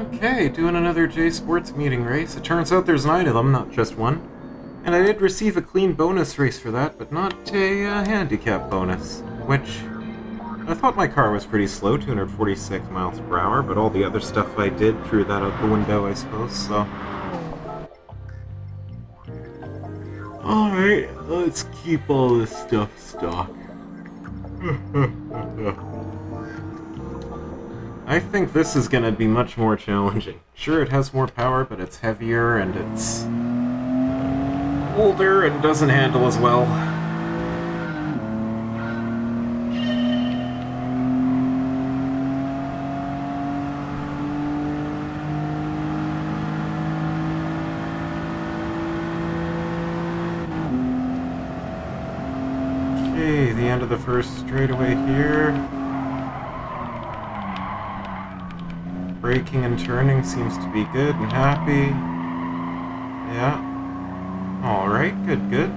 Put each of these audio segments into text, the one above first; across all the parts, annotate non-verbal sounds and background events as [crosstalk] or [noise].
Okay, doing another J Sports meeting race. It turns out there's nine of them, not just one. And I did receive a clean bonus race for that, but not a uh, handicap bonus. Which, I thought my car was pretty slow, 246 miles per hour, but all the other stuff I did threw that out the window, I suppose, so... Alright, let's keep all this stuff stock. [laughs] I think this is going to be much more challenging. Sure, it has more power, but it's heavier and it's older and doesn't handle as well. Okay, the end of the first straightaway here. Braking and turning seems to be good and happy. Yeah. Alright, good, good.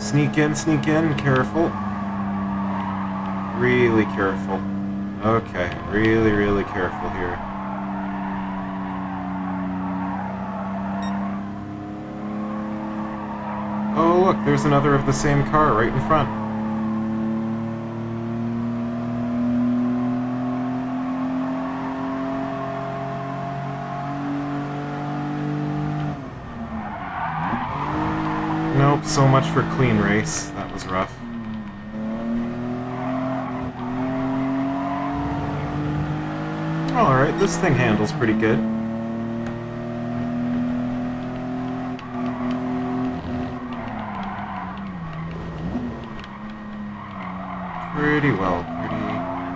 Sneak in, sneak in, careful. Really careful. Okay, really, really careful here. Oh, look, there's another of the same car right in front. Nope, so much for clean race. That was rough. Alright, this thing handles pretty good. Pretty well, pretty,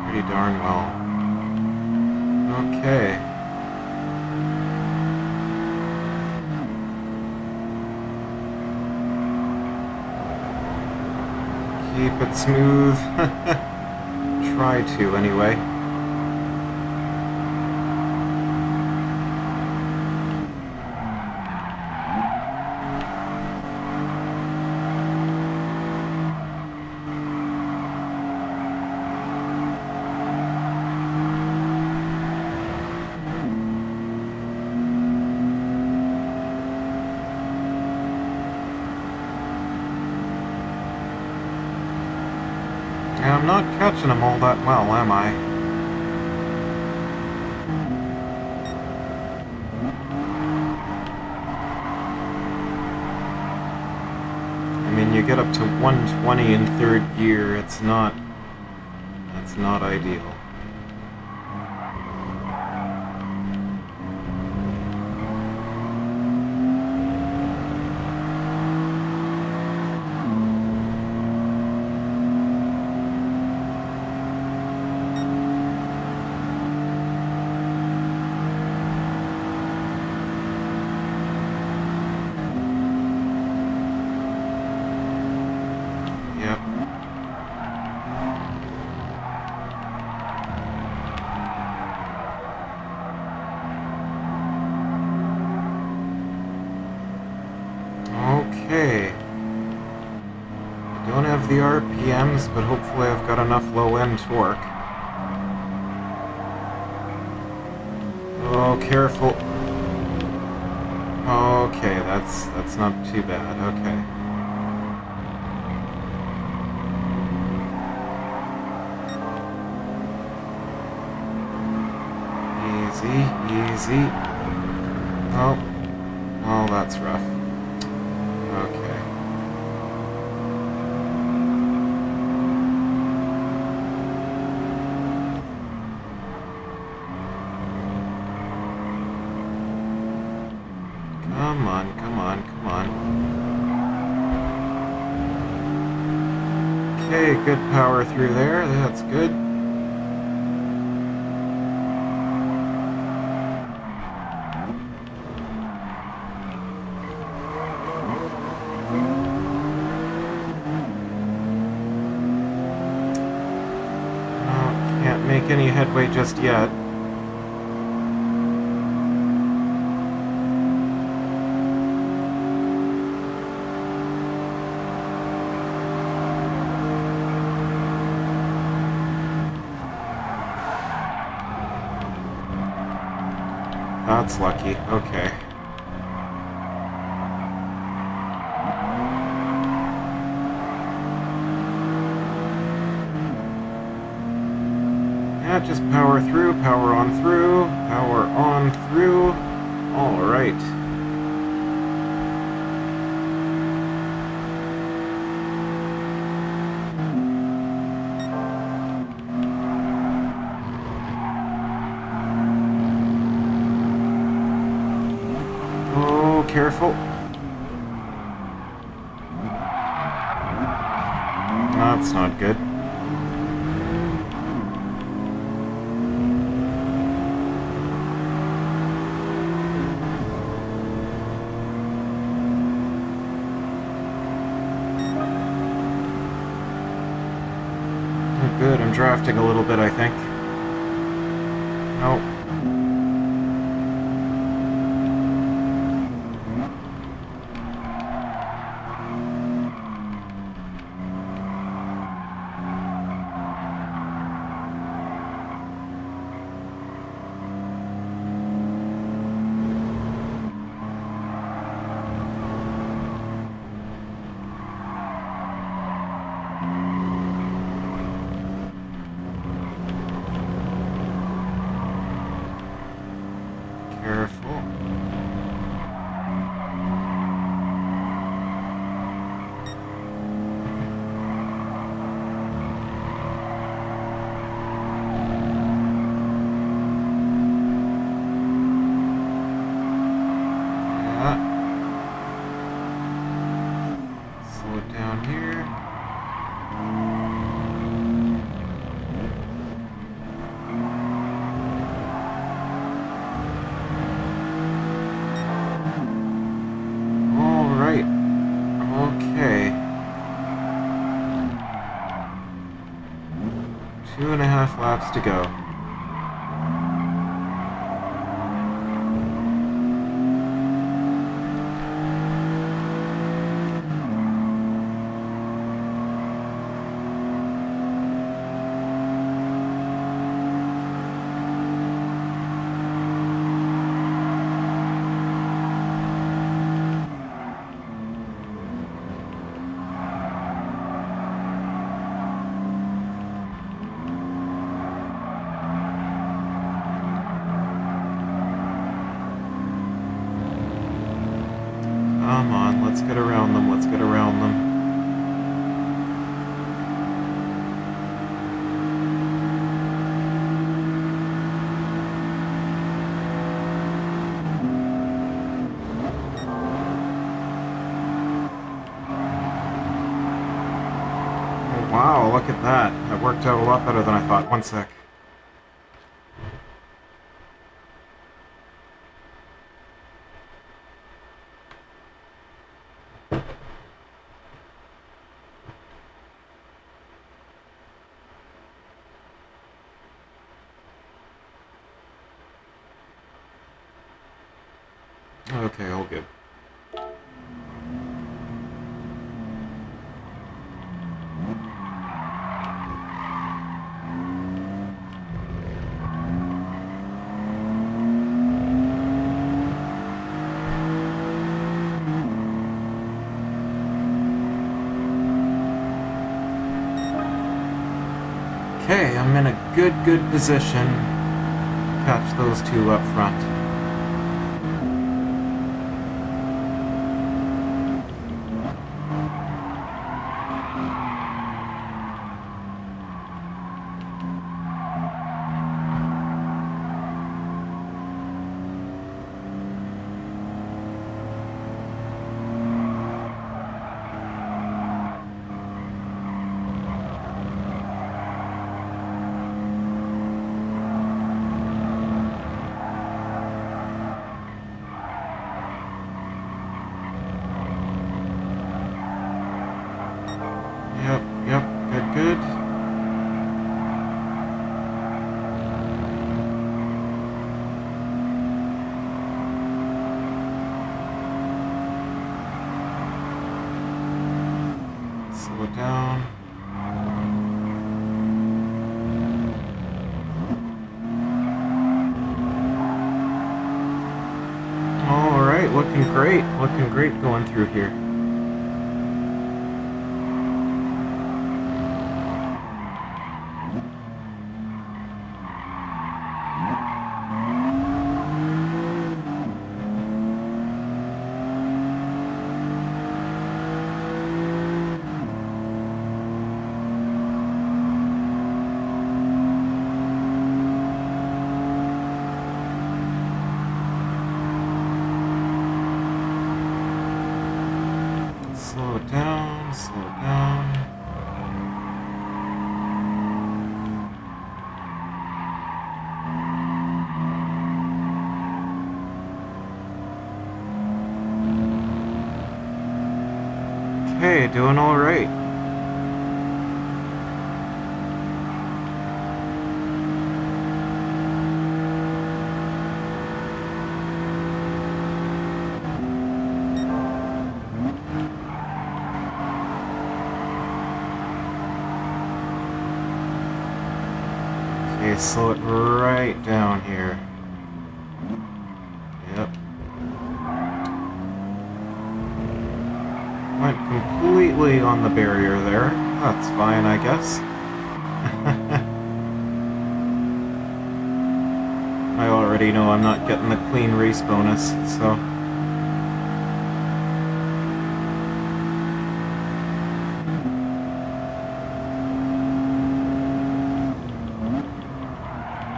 pretty darn well. Okay. Keep it smooth. [laughs] Try to, anyway. I'm not catching them all that well, am I? I mean, you get up to 120 in third gear, it's not... That's not ideal. Yep. Okay. I don't have the RPMs, but hopefully I've got enough low-end torque. Oh, careful. Okay, that's that's not too bad. Okay. Easy, easy. Oh. Oh, that's rough. Okay. Come on, come on, come on. Okay, good power through there. That's good. Oh, can't make any headway just yet. That's lucky. Okay. Yeah, just power through, power on through, power on through. Alright. Oh, careful. That's not good. Oh, Good, I'm drafting a little bit, I think. Nope. Careful. Yeah. Slow it down here. All right. Okay. Two and a half laps to go. Come on, let's get around them, let's get around them. Oh, wow, look at that. That worked out a lot better than I thought. One sec. Okay, all good. Okay, I'm in a good, good position. Catch those two up front. Yep, yep, good, good. Slow it down. Looking great. Looking great going through here. Slow it down, slow it down. Okay, doing all right. Slow it right down here. Yep. Went completely on the barrier there. That's fine, I guess. [laughs] I already know I'm not getting the clean race bonus, so...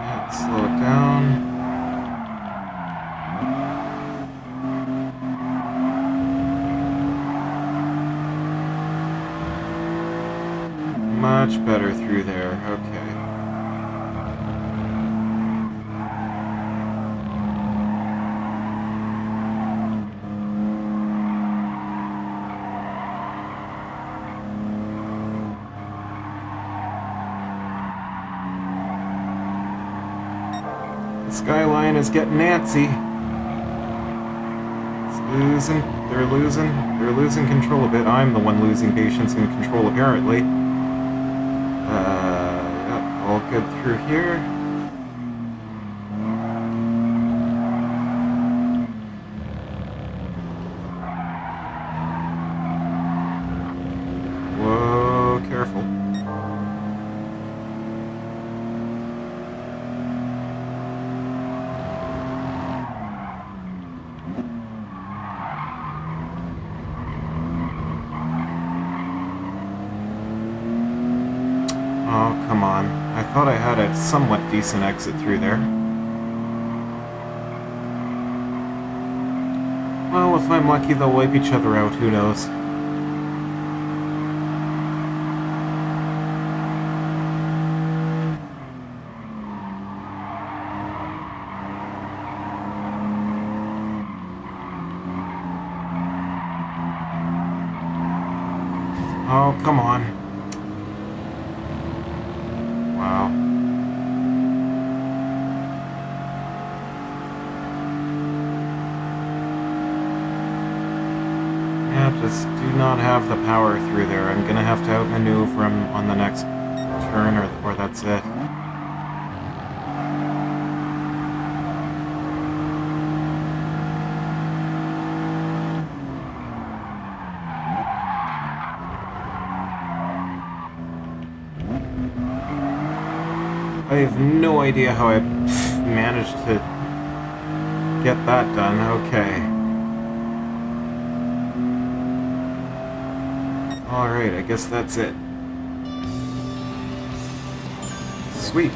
Yeah, slow it down. Much better through there. Okay. The skyline is getting antsy. It's losing. They're losing. They're losing control a bit. I'm the one losing patience and control, apparently. Uh, yep, all good through here. Whoa, careful. Oh, come on. I thought I had a somewhat decent exit through there. Well, if I'm lucky, they'll wipe each other out, who knows. Oh, come on. Wow. Yeah, just not have the power through there. I'm gonna have to outmaneuver him on the next turn, or, or that's it. I have no idea how I managed to get that done. Okay. Alright, I guess that's it. Sweet.